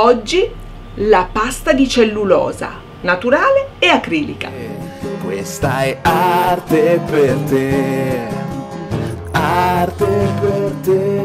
Oggi la pasta di cellulosa, naturale e acrilica. Questa è arte per te, arte per te.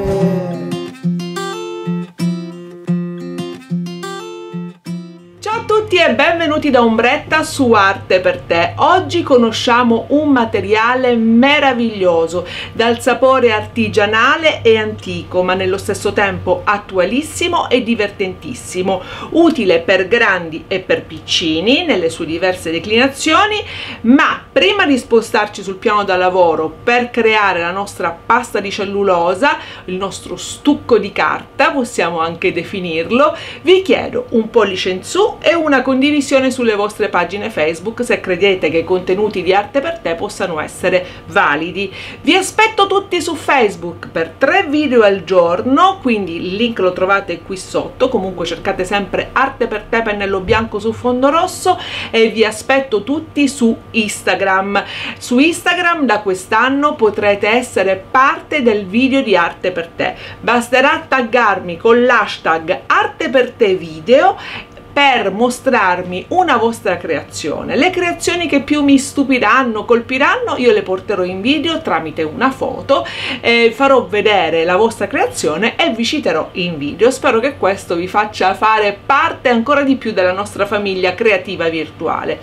Tutti e benvenuti da Ombretta su Arte per te. Oggi conosciamo un materiale meraviglioso, dal sapore artigianale e antico, ma nello stesso tempo attualissimo e divertentissimo, utile per grandi e per piccini nelle sue diverse declinazioni, ma prima di spostarci sul piano da lavoro per creare la nostra pasta di cellulosa, il nostro stucco di carta, possiamo anche definirlo, vi chiedo un pollice in su e una condivisione sulle vostre pagine Facebook se credete che i contenuti di Arte per te possano essere validi. Vi aspetto tutti su Facebook per tre video al giorno, quindi il link lo trovate qui sotto, comunque cercate sempre Arte per te pennello bianco su fondo rosso e vi aspetto tutti su Instagram. Su Instagram da quest'anno potrete essere parte del video di Arte per te. Basterà taggarmi con l'hashtag Arte per te video per mostrarmi una vostra creazione. Le creazioni che più mi stupiranno, colpiranno, io le porterò in video tramite una foto, eh, farò vedere la vostra creazione e vi citerò in video. Spero che questo vi faccia fare parte ancora di più della nostra famiglia creativa virtuale.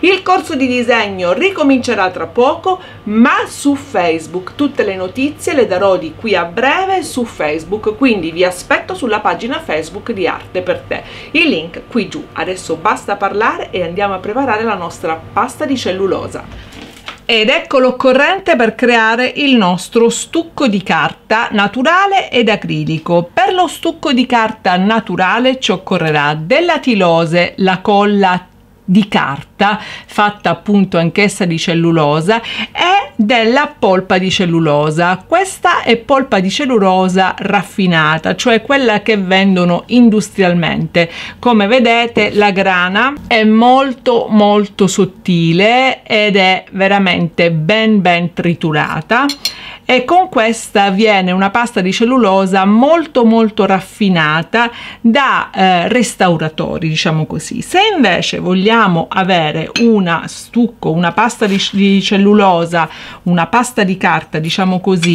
Il corso di disegno ricomincerà tra poco, ma su Facebook. Tutte le notizie le darò di qui a breve su Facebook, quindi vi aspetto sulla pagina Facebook di Arte per te. Il link qui giù. Adesso basta parlare e andiamo a preparare la nostra pasta di cellulosa. Ed ecco l'occorrente per creare il nostro stucco di carta naturale ed acrilico. Per lo stucco di carta naturale ci occorrerà della tilose, la colla di carta fatta appunto anch'essa di cellulosa e della polpa di cellulosa. Questa è polpa di cellulosa raffinata cioè quella che vendono industrialmente. Come vedete la grana è molto molto sottile ed è veramente ben ben triturata e con questa viene una pasta di cellulosa molto molto raffinata da eh, restauratori diciamo così. Se invece vogliamo avere una stucco una pasta di, di cellulosa una pasta di carta diciamo così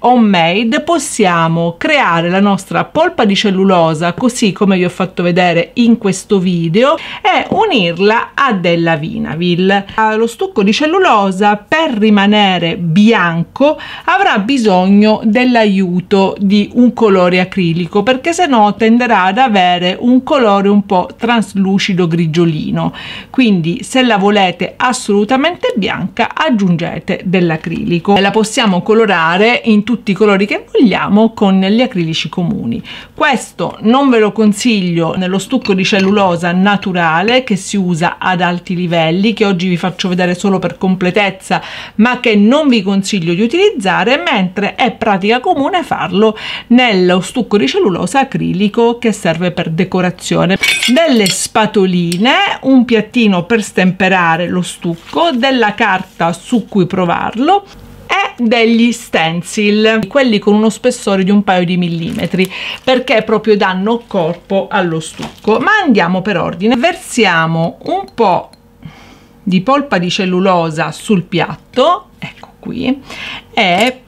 homemade possiamo creare la nostra polpa di cellulosa così come vi ho fatto vedere in questo video e unirla a della vinavil. Lo stucco di cellulosa per rimanere bianco avrà bisogno dell'aiuto di un colore acrilico perché se no tenderà ad avere un colore un po' traslucido grigiolino. Quindi se la volete assolutamente bianca aggiungete dell'acrilico. La possiamo colorare in tutti i colori che vogliamo con gli acrilici comuni. Questo non ve lo consiglio nello stucco di cellulosa naturale che si usa ad alti livelli che oggi vi faccio vedere solo per completezza ma che non vi consiglio di utilizzare utilizzare mentre è pratica comune farlo nello stucco di cellulosa acrilico che serve per decorazione. Delle spatoline un piattino per stemperare lo stucco della carta su cui provarlo e degli stencil quelli con uno spessore di un paio di millimetri perché proprio danno corpo allo stucco. Ma andiamo per ordine. Versiamo un po di polpa di cellulosa sul piatto. Ecco qui e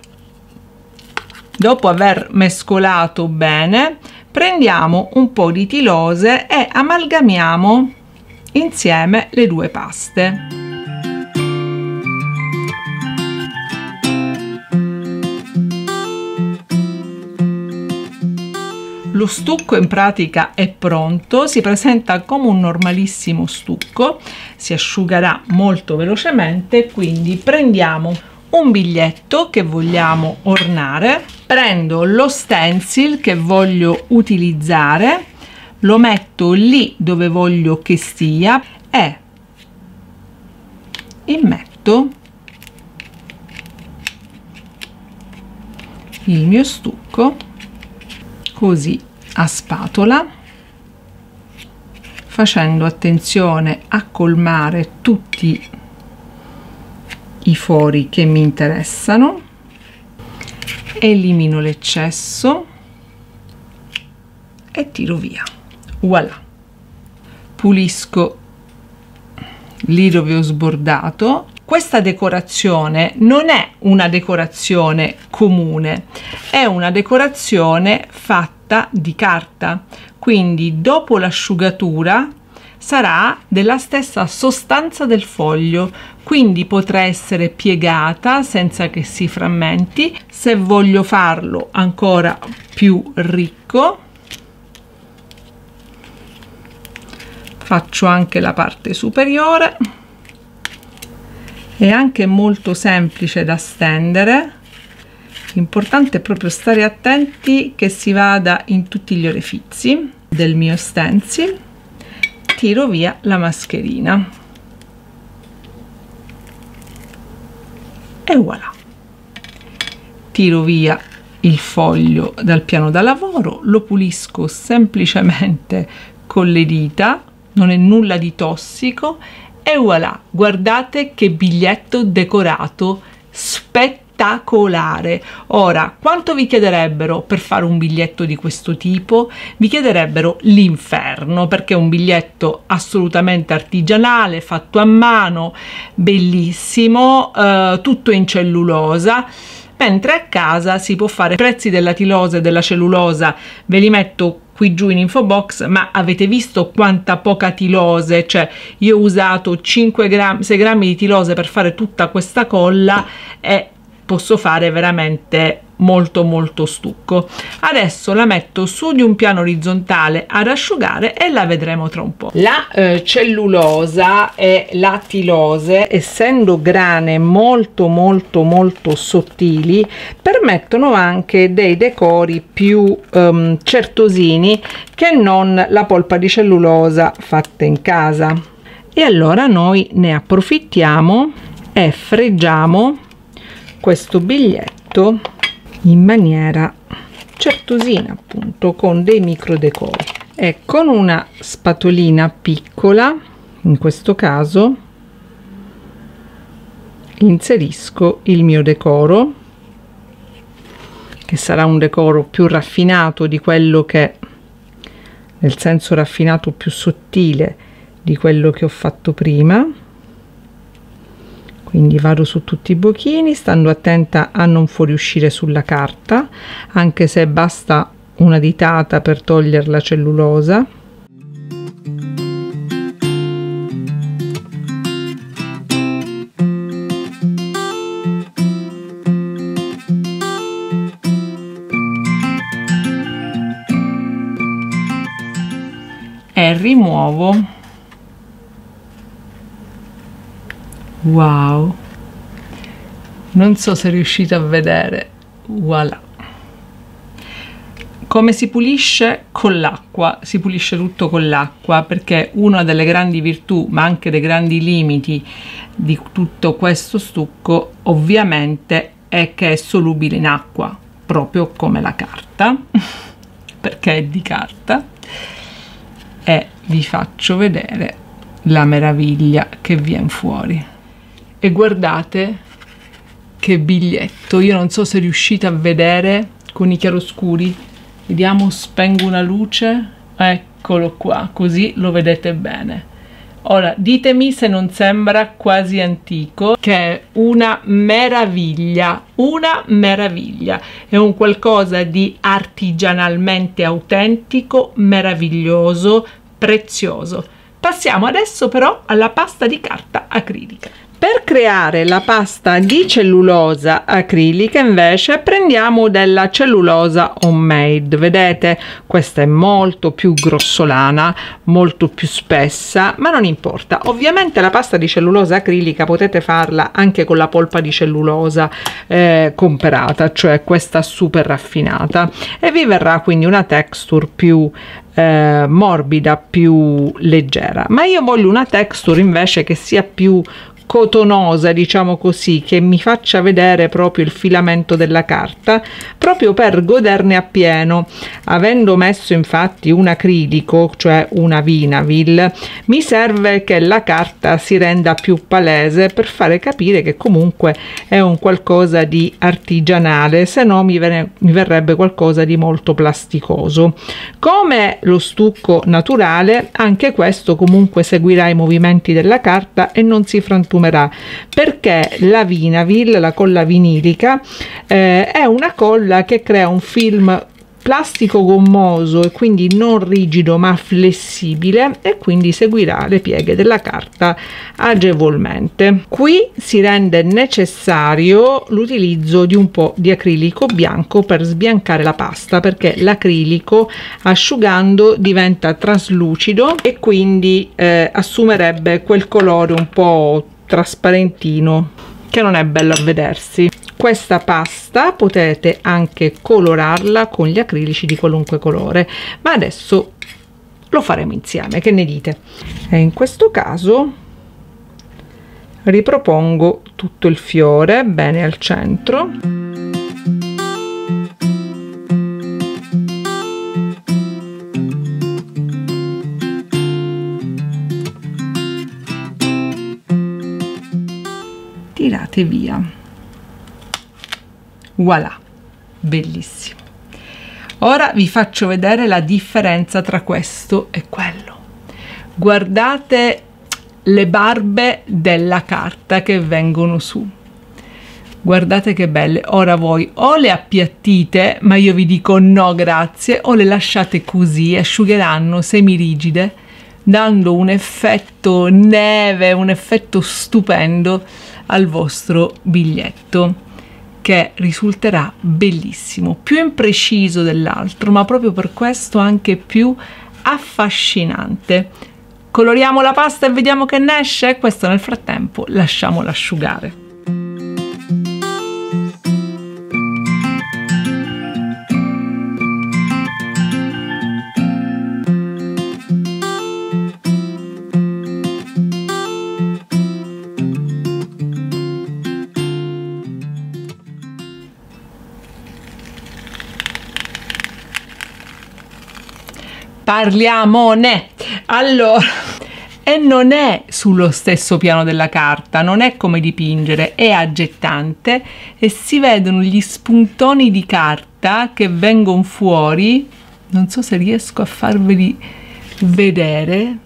dopo aver mescolato bene prendiamo un po' di tilose e amalgamiamo insieme le due paste. Lo stucco in pratica è pronto si presenta come un normalissimo stucco si asciugherà molto velocemente quindi prendiamo un biglietto che vogliamo ornare. Prendo lo stencil che voglio utilizzare lo metto lì dove voglio che stia e immetto il mio stucco così a spatola facendo attenzione a colmare tutti i fori che mi interessano. Elimino l'eccesso e tiro via. Voilà. Pulisco lì dove ho sbordato. Questa decorazione non è una decorazione comune è una decorazione fatta di carta. Quindi dopo l'asciugatura sarà della stessa sostanza del foglio quindi potrà essere piegata senza che si frammenti. Se voglio farlo ancora più ricco faccio anche la parte superiore. È anche molto semplice da stendere. L'importante è proprio stare attenti che si vada in tutti gli orefizi del mio stencil tiro via la mascherina. E voilà. Tiro via il foglio dal piano da lavoro lo pulisco semplicemente con le dita non è nulla di tossico e voilà. Guardate che biglietto decorato spettacolare ora quanto vi chiederebbero per fare un biglietto di questo tipo? Vi chiederebbero l'inferno perché è un biglietto assolutamente artigianale fatto a mano bellissimo eh, tutto in cellulosa. Mentre a casa si può fare prezzi della tilosa e della cellulosa. Ve li metto qui giù in info box ma avete visto quanta poca tilose? Cioè io ho usato 5 grammi 6 grammi di tilose per fare tutta questa colla. E posso fare veramente molto molto stucco. Adesso la metto su di un piano orizzontale ad asciugare e la vedremo tra un po. La eh, cellulosa e la tilose. Essendo grane molto molto molto sottili permettono anche dei decori più um, certosini che non la polpa di cellulosa fatta in casa. E allora noi ne approfittiamo e freggiamo questo biglietto in maniera certosina appunto con dei micro decori e con una spatolina piccola in questo caso inserisco il mio decoro che sarà un decoro più raffinato di quello che nel senso raffinato più sottile di quello che ho fatto prima quindi vado su tutti i bocchini stando attenta a non fuoriuscire sulla carta anche se basta una ditata per togliere la cellulosa. E rimuovo wow. Non so se riuscite a vedere. Voilà. Come si pulisce? Con l'acqua. Si pulisce tutto con l'acqua perché una delle grandi virtù ma anche dei grandi limiti di tutto questo stucco ovviamente è che è solubile in acqua proprio come la carta. Perché è di carta. E vi faccio vedere la meraviglia che viene fuori e guardate che biglietto. Io non so se riuscite a vedere con i chiaroscuri. Vediamo spengo una luce. Eccolo qua così lo vedete bene. Ora ditemi se non sembra quasi antico che è una meraviglia una meraviglia. È un qualcosa di artigianalmente autentico meraviglioso prezioso. Passiamo adesso però alla pasta di carta acrilica per creare la pasta di cellulosa acrilica invece prendiamo della cellulosa homemade, vedete questa è molto più grossolana, molto più spessa, ma non importa. Ovviamente la pasta di cellulosa acrilica potete farla anche con la polpa di cellulosa eh, comprata, cioè questa super raffinata e vi verrà quindi una texture più eh, morbida, più leggera. Ma io voglio una texture invece che sia più cotonosa, diciamo così, che mi faccia vedere proprio il filamento della carta, proprio per goderne appieno. Avendo messo infatti un acrilico, cioè una Vinavil, mi serve che la carta si renda più palese per fare capire che comunque è un qualcosa di artigianale, se no mi, mi verrebbe qualcosa di molto plasticoso. Come lo stucco naturale, anche questo comunque seguirà i movimenti della carta e non si frantumerà consumerà perché la Vinavil, la colla vinilica, eh, è una colla che crea un film plastico gommoso e quindi non rigido ma flessibile e quindi seguirà le pieghe della carta agevolmente. Qui si rende necessario l'utilizzo di un po' di acrilico bianco per sbiancare la pasta perché l'acrilico asciugando diventa traslucido e quindi eh, assumerebbe quel colore un po' trasparentino che non è bello a vedersi. Questa pasta potete anche colorarla con gli acrilici di qualunque colore ma adesso lo faremo insieme. Che ne dite? E in questo caso ripropongo tutto il fiore bene al centro tirate via. Voilà bellissimo. Ora vi faccio vedere la differenza tra questo e quello. Guardate le barbe della carta che vengono su. Guardate che belle. Ora voi o le appiattite ma io vi dico no grazie o le lasciate così asciugheranno semirigide dando un effetto neve un effetto stupendo al vostro biglietto che risulterà bellissimo, più impreciso dell'altro, ma proprio per questo anche più affascinante. Coloriamo la pasta e vediamo che ne esce? Questo nel frattempo lasciamolo asciugare. Parliamone allora e non è sullo stesso piano della carta, non è come dipingere, è aggettante e si vedono gli spuntoni di carta che vengono fuori, non so se riesco a farveli vedere,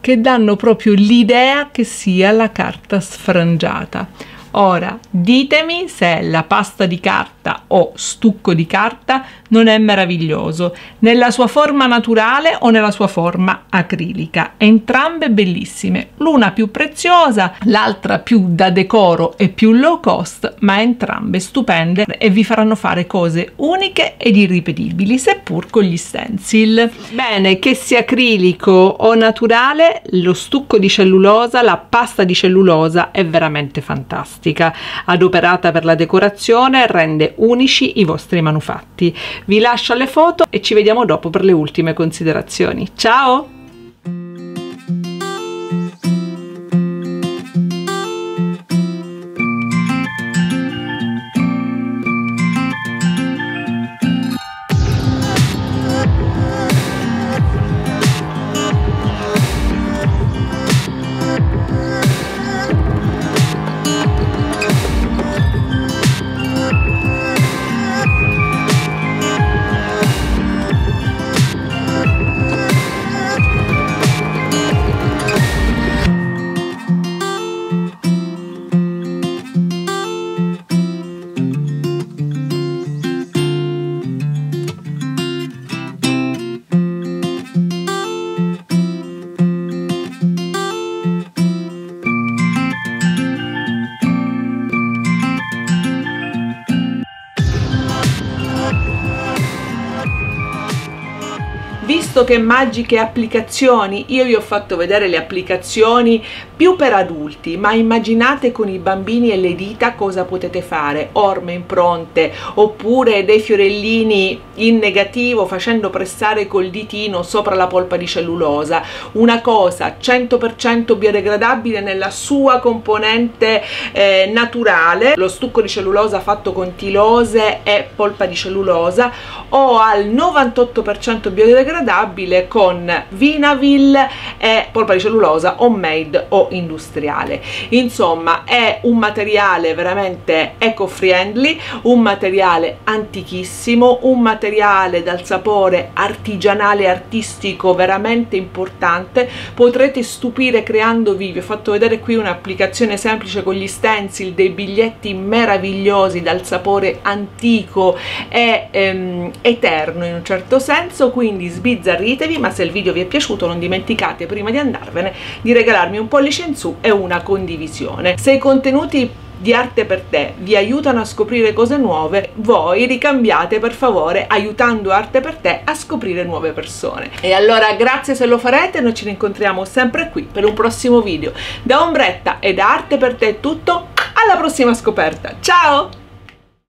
che danno proprio l'idea che sia la carta sfrangiata. Ora, ditemi se la pasta di carta o stucco di carta non è meraviglioso, nella sua forma naturale o nella sua forma acrilica. Entrambe bellissime, l'una più preziosa, l'altra più da decoro e più low cost, ma entrambe stupende e vi faranno fare cose uniche ed irripetibili, seppur con gli stencil. Bene, che sia acrilico o naturale, lo stucco di cellulosa, la pasta di cellulosa è veramente fantastica. Adoperata per la decorazione, rende unici i vostri manufatti. Vi lascio le foto e ci vediamo dopo per le ultime considerazioni. Ciao! Piuttosto che magiche applicazioni io vi ho fatto vedere le applicazioni più per adulti ma immaginate con i bambini e le dita cosa potete fare orme impronte oppure dei fiorellini in negativo facendo pressare col ditino sopra la polpa di cellulosa. Una cosa 100% biodegradabile nella sua componente eh, naturale. Lo stucco di cellulosa fatto con tilose e polpa di cellulosa. O al 98% biodegradabile con Vinavil e polpa di cellulosa homemade o industriale. Insomma è un materiale veramente eco friendly un materiale antichissimo un materiale dal sapore artigianale artistico veramente importante. Potrete stupire creandovi vi ho fatto vedere qui un'applicazione semplice con gli stencil dei biglietti meravigliosi dal sapore antico e ehm, eterno in un certo senso. Quindi sbizzarritevi ma se il video vi è piaciuto non dimenticate prima di andarvene di regalarmi un pollice in su e una condivisione se i contenuti di arte per te vi aiutano a scoprire cose nuove, voi ricambiate per favore aiutando arte per te a scoprire nuove persone. E allora grazie se lo farete, noi ci rincontriamo sempre qui per un prossimo video. Da Ombretta e da Arte per te è tutto, alla prossima scoperta, ciao!